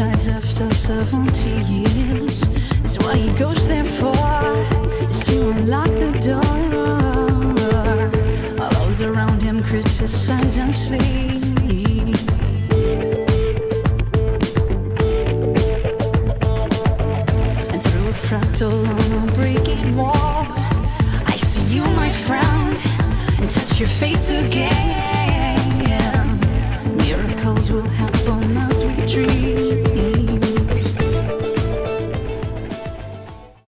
after 70 years. That's why he goes there for, is to unlock the door. While those around him criticize and sleep. And through a fractal on a breaking wall, I see you, my friend, and touch your face again.